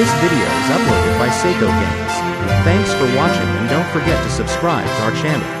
This video is uploaded by Seko Games. Thanks for watching and don't forget to subscribe to our channel.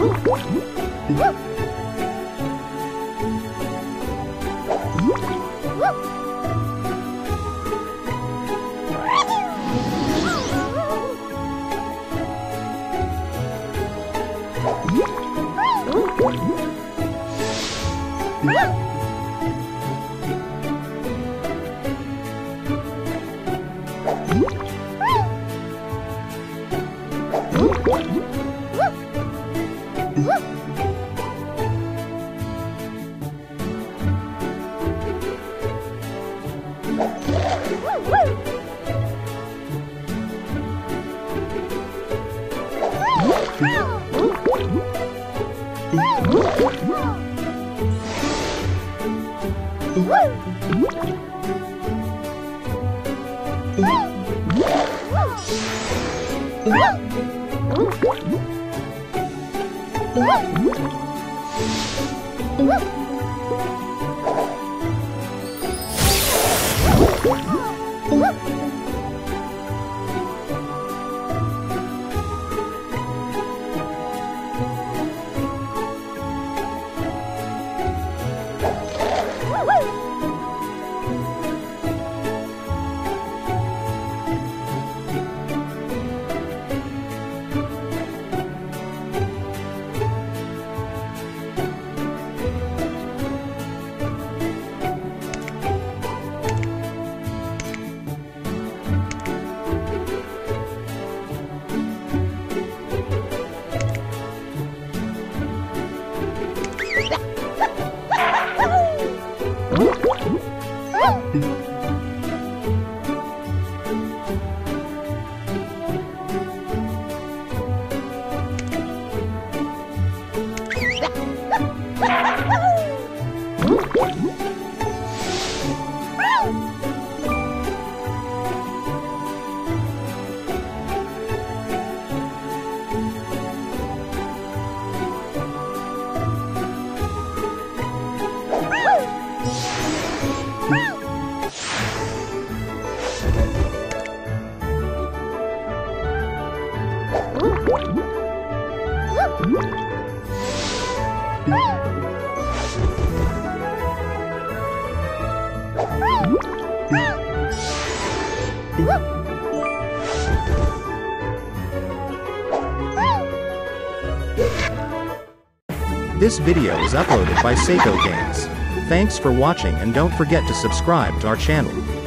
Woo! Oh! This video is uploaded by Seko Games. Thanks for watching and don't forget to subscribe to our channel.